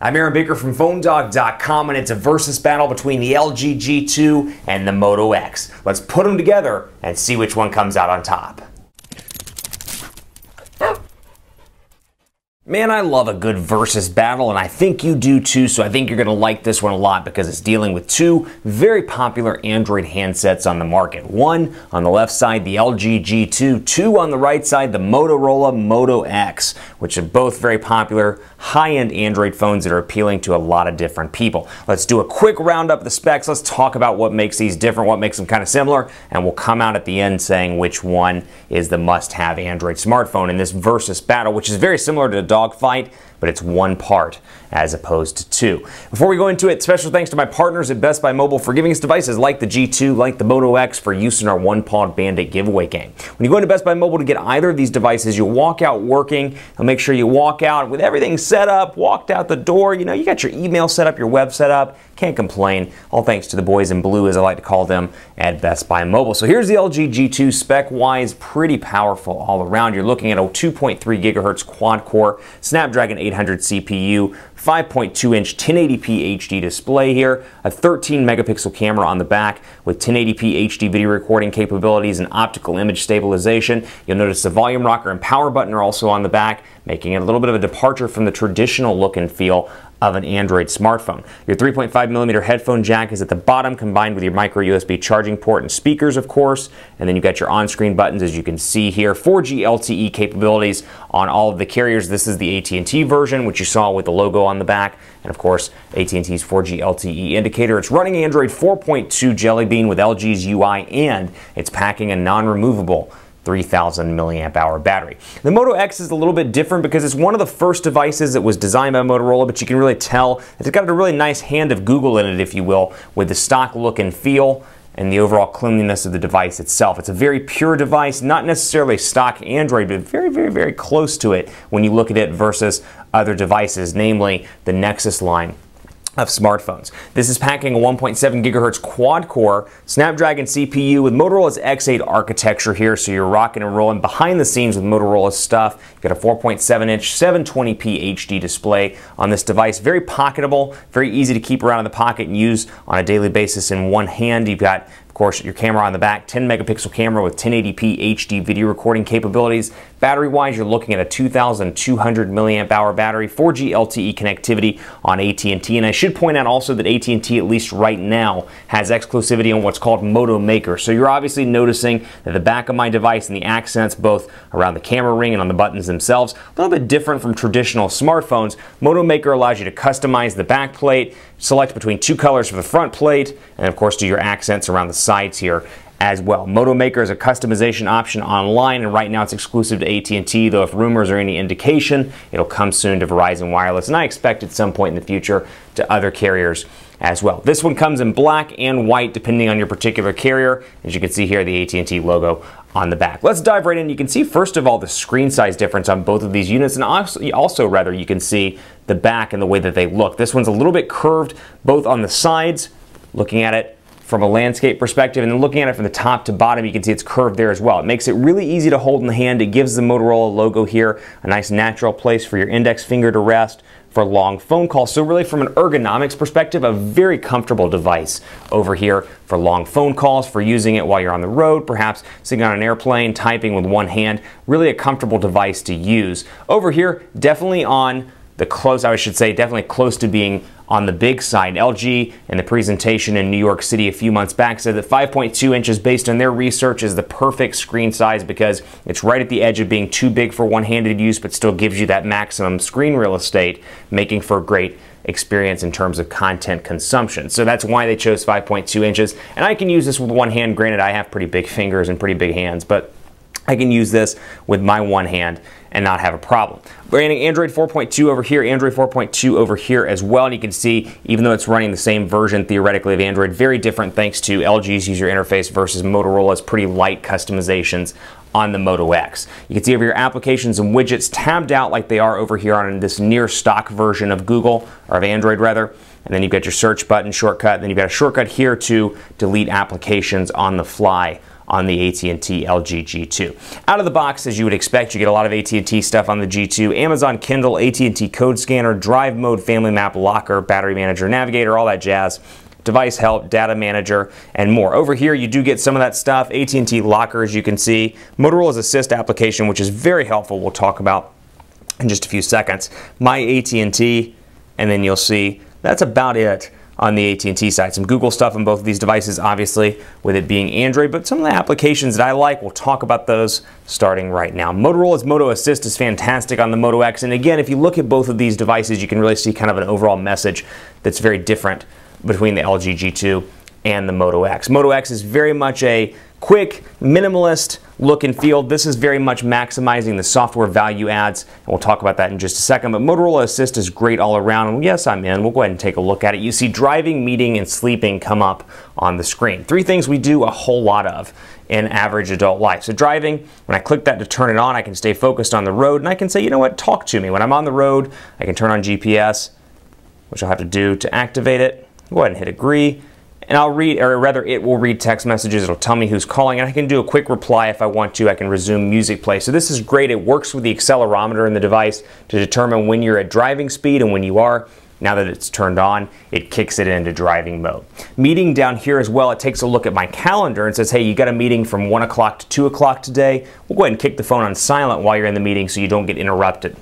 I'm Aaron Baker from PhoneDog.com, and it's a versus battle between the LG G2 and the Moto X. Let's put them together and see which one comes out on top. Man, I love a good versus battle, and I think you do too, so I think you're going to like this one a lot because it's dealing with two very popular Android handsets on the market. One on the left side, the LG G2, two on the right side, the Motorola Moto X, which are both very popular high-end Android phones that are appealing to a lot of different people. Let's do a quick roundup of the specs. Let's talk about what makes these different, what makes them kind of similar, and we'll come out at the end saying which one is the must-have Android smartphone in this versus battle, which is very similar to the dogfight, but it's one part as opposed to two. Before we go into it, special thanks to my partners at Best Buy Mobile for giving us devices like the G2, like the Moto X for use in our One Pawed Bandit giveaway game. When you go into Best Buy Mobile to get either of these devices, you'll walk out working. They'll make sure you walk out with everything set up, walked out the door. You know, you got your email set up, your web set up. Can't complain. All thanks to the boys in blue, as I like to call them, at Best Buy Mobile. So here's the LG G2 spec-wise, pretty powerful all around. You're looking at a 2.3 gigahertz quad-core Snapdragon 800 CPU, 5.2 inch 1080p HD display here, a 13 megapixel camera on the back with 1080p HD video recording capabilities and optical image stabilization. You'll notice the volume rocker and power button are also on the back, making it a little bit of a departure from the traditional look and feel of an Android smartphone. Your 3.5 millimeter headphone jack is at the bottom combined with your micro USB charging port and speakers of course and then you've got your on-screen buttons as you can see here 4G LTE capabilities on all of the carriers. This is the AT&T version which you saw with the logo on the back and of course AT&T's 4G LTE indicator. It's running Android 4.2 Jelly Bean with LG's UI and it's packing a non-removable 3000 milliamp hour battery. The Moto X is a little bit different because it's one of the first devices that was designed by Motorola, but you can really tell it's got a really nice hand of Google in it, if you will, with the stock look and feel and the overall cleanliness of the device itself. It's a very pure device, not necessarily stock Android, but very, very, very close to it when you look at it versus other devices, namely the Nexus line of smartphones. This is packing a 1.7 gigahertz quad-core Snapdragon CPU with Motorola's X8 architecture here, so you're rocking and rolling behind the scenes with Motorola stuff. You've got a 4.7-inch 720p HD display on this device. Very pocketable, very easy to keep around in the pocket and use on a daily basis in one hand. You've got course, your camera on the back, 10 megapixel camera with 1080p HD video recording capabilities. Battery wise, you're looking at a 2,200 milliamp hour battery, 4G LTE connectivity on AT&T. And I should point out also that AT&T, at least right now, has exclusivity on what's called Moto Maker. So you're obviously noticing that the back of my device and the accents, both around the camera ring and on the buttons themselves, a little bit different from traditional smartphones. Moto Maker allows you to customize the back plate, select between two colors for the front plate, and of course do your accents around the sides here as well. Moto Maker is a customization option online, and right now it's exclusive to AT&T, though if rumors are any indication, it'll come soon to Verizon Wireless, and I expect at some point in the future to other carriers as well. This one comes in black and white depending on your particular carrier. As you can see here, the AT&T logo on the back. Let's dive right in. You can see first of all the screen size difference on both of these units and also, also rather you can see the back and the way that they look. This one's a little bit curved both on the sides, looking at it from a landscape perspective and then looking at it from the top to bottom you can see it's curved there as well. It makes it really easy to hold in the hand. It gives the Motorola logo here a nice natural place for your index finger to rest for long phone calls. So really from an ergonomics perspective, a very comfortable device over here for long phone calls, for using it while you're on the road, perhaps sitting on an airplane, typing with one hand. Really a comfortable device to use. Over here, definitely on the close, I should say, definitely close to being on the big side. LG in the presentation in New York City a few months back said that 5.2 inches based on their research is the perfect screen size because it's right at the edge of being too big for one-handed use but still gives you that maximum screen real estate, making for a great experience in terms of content consumption. So that's why they chose 5.2 inches. And I can use this with one hand. Granted, I have pretty big fingers and pretty big hands, but I can use this with my one hand and not have a problem. Running Android 4.2 over here, Android 4.2 over here as well, and you can see, even though it's running the same version theoretically of Android, very different thanks to LG's user interface versus Motorola's pretty light customizations on the Moto X. You can see over your applications and widgets tabbed out like they are over here on this near stock version of Google, or of Android rather, and then you've got your search button shortcut, then you've got a shortcut here to delete applications on the fly on the AT&T LG G2. Out of the box, as you would expect, you get a lot of AT&T stuff on the G2, Amazon Kindle, AT&T Code Scanner, Drive Mode, Family Map, Locker, Battery Manager, Navigator, all that jazz device help, data manager, and more. Over here, you do get some of that stuff. AT&T Locker, as you can see. Motorola's Assist application, which is very helpful. We'll talk about in just a few seconds. My AT&T, and then you'll see that's about it on the AT&T side. Some Google stuff on both of these devices, obviously, with it being Android, but some of the applications that I like, we'll talk about those starting right now. Motorola's Moto Assist is fantastic on the Moto X, and again, if you look at both of these devices, you can really see kind of an overall message that's very different between the LG G2 and the Moto X. Moto X is very much a quick, minimalist look and feel. This is very much maximizing the software value adds, and we'll talk about that in just a second. But Motorola Assist is great all around, and yes, I'm in. We'll go ahead and take a look at it. You see driving, meeting, and sleeping come up on the screen. Three things we do a whole lot of in average adult life. So driving, when I click that to turn it on, I can stay focused on the road, and I can say, you know what, talk to me. When I'm on the road, I can turn on GPS, which I'll have to do to activate it. Go ahead and hit agree and I'll read, or rather it will read text messages, it'll tell me who's calling, and I can do a quick reply if I want to. I can resume music play. So this is great. It works with the accelerometer in the device to determine when you're at driving speed and when you are. Now that it's turned on, it kicks it into driving mode. Meeting down here as well, it takes a look at my calendar and says, hey, you got a meeting from 1 o'clock to 2 o'clock today. We'll go ahead and kick the phone on silent while you're in the meeting so you don't get interrupted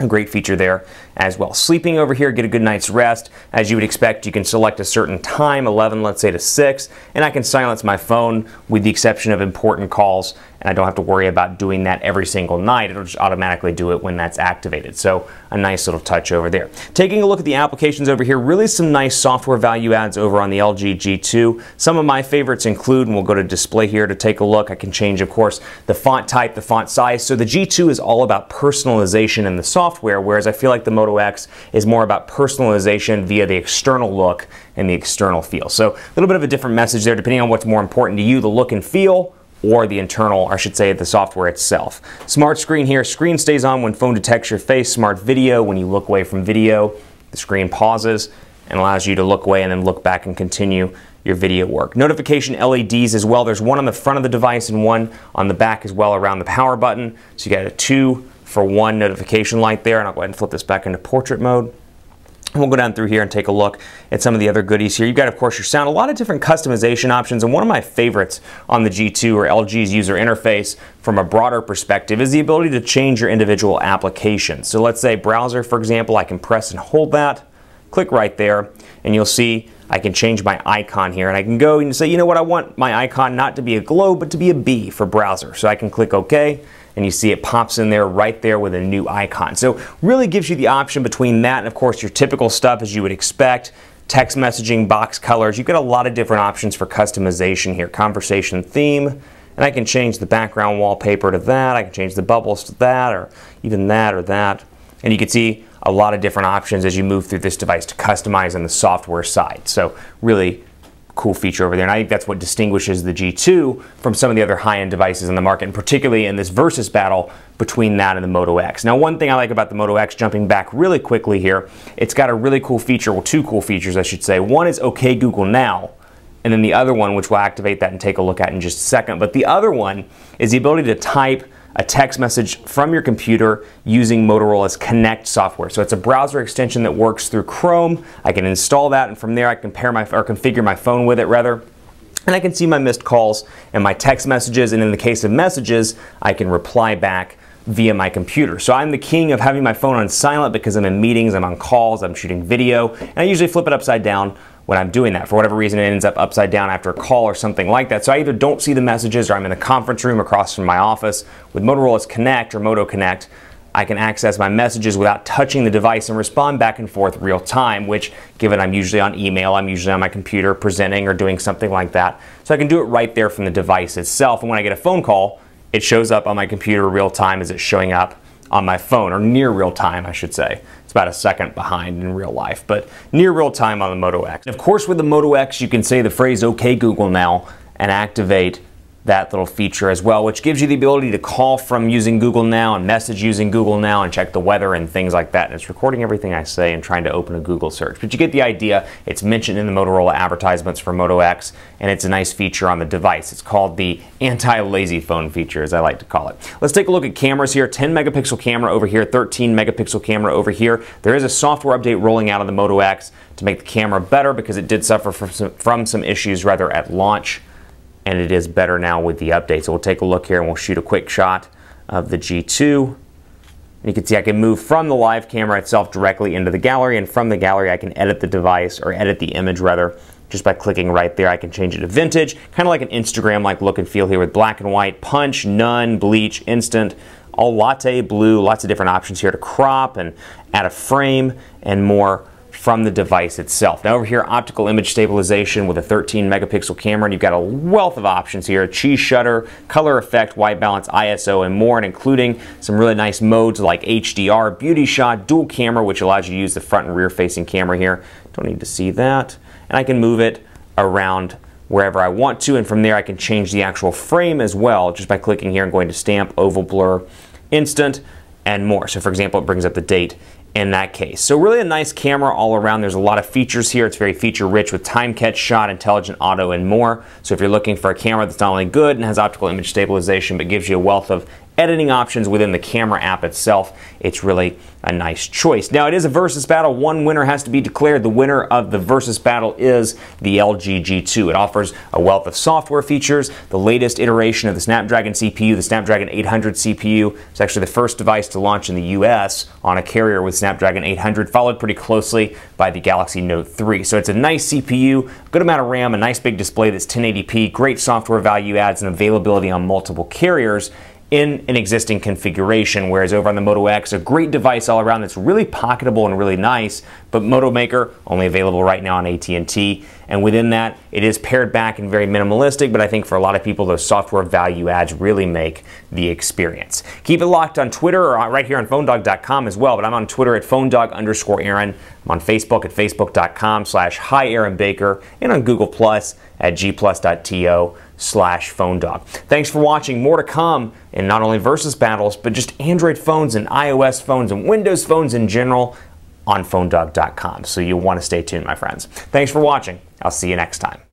a great feature there as well. Sleeping over here, get a good night's rest. As you would expect, you can select a certain time, 11, let's say to 6, and I can silence my phone with the exception of important calls, and I don't have to worry about doing that every single night. It'll just automatically do it when that's activated. So a nice little touch over there. Taking a look at the applications over here, really some nice software value adds over on the LG G2. Some of my favorites include, and we'll go to display here to take a look. I can change, of course, the font type, the font size. So the G2 is all about personalization in the software, whereas I feel like the Moto X is more about personalization via the external look and the external feel. So a little bit of a different message there depending on what's more important to you, the look and feel or the internal, or I should say the software itself. Smart screen here, screen stays on when phone detects your face. Smart video, when you look away from video, the screen pauses and allows you to look away and then look back and continue your video work. Notification LEDs as well. There's one on the front of the device and one on the back as well around the power button. So you got a two for one notification light there. And I'll go ahead and flip this back into portrait mode. And we'll go down through here and take a look at some of the other goodies here. You've got, of course, your sound, a lot of different customization options. And one of my favorites on the G2 or LG's user interface from a broader perspective is the ability to change your individual applications. So let's say browser, for example, I can press and hold that, click right there, and you'll see I can change my icon here. And I can go and say, you know what, I want my icon not to be a globe, but to be a B for browser. So I can click OK and you see it pops in there right there with a new icon. So really gives you the option between that and of course your typical stuff as you would expect text messaging, box colors. You get a lot of different options for customization here. Conversation theme, and I can change the background wallpaper to that. I can change the bubbles to that, or even that or that. And you can see a lot of different options as you move through this device to customize on the software side. So really cool feature over there. And I think that's what distinguishes the G2 from some of the other high-end devices in the market, and particularly in this versus battle between that and the Moto X. Now, one thing I like about the Moto X, jumping back really quickly here, it's got a really cool feature, well, two cool features, I should say. One is OK Google Now, and then the other one, which we'll activate that and take a look at in just a second. But the other one is the ability to type a text message from your computer using Motorola's Connect software. So it's a browser extension that works through Chrome. I can install that and from there I can pair my or configure my phone with it rather. And I can see my missed calls and my text messages and in the case of messages, I can reply back via my computer. So I'm the king of having my phone on silent because I'm in meetings, I'm on calls, I'm shooting video, and I usually flip it upside down when I'm doing that. For whatever reason, it ends up upside down after a call or something like that. So I either don't see the messages or I'm in a conference room across from my office. With Motorola's Connect or Moto Connect, I can access my messages without touching the device and respond back and forth real time, which given I'm usually on email, I'm usually on my computer presenting or doing something like that. So I can do it right there from the device itself. And when I get a phone call, it shows up on my computer real time as it's showing up on my phone, or near real time, I should say. It's about a second behind in real life, but near real time on the Moto X. Of course, with the Moto X, you can say the phrase, OK Google now, and activate that little feature as well, which gives you the ability to call from using Google Now and message using Google Now and check the weather and things like that. And it's recording everything I say and trying to open a Google search. But you get the idea. It's mentioned in the Motorola advertisements for Moto X, and it's a nice feature on the device. It's called the anti-lazy phone feature, as I like to call it. Let's take a look at cameras here. 10 megapixel camera over here, 13 megapixel camera over here. There is a software update rolling out on the Moto X to make the camera better because it did suffer from some, from some issues rather at launch and it is better now with the update. So we'll take a look here and we'll shoot a quick shot of the G2. You can see I can move from the live camera itself directly into the gallery, and from the gallery I can edit the device, or edit the image rather, just by clicking right there. I can change it to vintage, kind of like an Instagram-like look and feel here with black and white, punch, none, bleach, instant, all latte, blue, lots of different options here to crop and add a frame and more from the device itself. Now over here, optical image stabilization with a 13 megapixel camera, and you've got a wealth of options here, cheese shutter, color effect, white balance, ISO, and more, and including some really nice modes like HDR, beauty shot, dual camera, which allows you to use the front and rear facing camera here. Don't need to see that. And I can move it around wherever I want to, and from there I can change the actual frame as well, just by clicking here and going to stamp, oval blur, instant, and more. So for example, it brings up the date in that case. So really a nice camera all around. There's a lot of features here. It's very feature rich with time catch shot, intelligent auto, and more. So if you're looking for a camera that's not only good and has optical image stabilization, but gives you a wealth of editing options within the camera app itself, it's really a nice choice. Now, it is a versus battle. One winner has to be declared. The winner of the versus battle is the LG G2. It offers a wealth of software features, the latest iteration of the Snapdragon CPU, the Snapdragon 800 CPU. It's actually the first device to launch in the US on a carrier with Snapdragon 800, followed pretty closely by the Galaxy Note 3. So it's a nice CPU, good amount of RAM, a nice big display that's 1080p, great software value adds, and availability on multiple carriers in an existing configuration, whereas over on the Moto X, a great device all around that's really pocketable and really nice, but Moto Maker only available right now on AT&T, and within that, it is pared back and very minimalistic, but I think for a lot of people, those software value adds really make the experience. Keep it locked on Twitter or right here on PhoneDog.com as well, but I'm on Twitter at PhoneDog underscore Aaron. I'm on Facebook at Facebook.com slash Hi Aaron Baker, and on Google Plus at gplus.to slash phone dog. Thanks for watching. More to come in not only versus battles, but just Android phones and iOS phones and Windows phones in general on phonedog.com. So you'll want to stay tuned, my friends. Thanks for watching. I'll see you next time.